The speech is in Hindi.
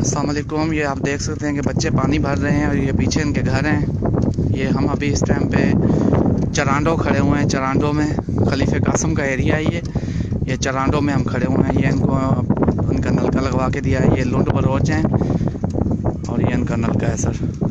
असलकुम ये आप देख सकते हैं कि बच्चे पानी भर रहे हैं और ये पीछे इनके घर हैं। ये हम अभी इस टाइम पे चरांडो खड़े हुए हैं, चरांडो में। खलीफे कासम का एरिया है ये। ये चरांडो में हम खड़े हुए हैं। ये इनको इनका नलका लगवा के दिया है। ये लुंड बरोच हैं और ये इनका नलका है, सर।